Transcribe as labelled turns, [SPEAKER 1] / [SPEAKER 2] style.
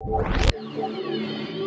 [SPEAKER 1] you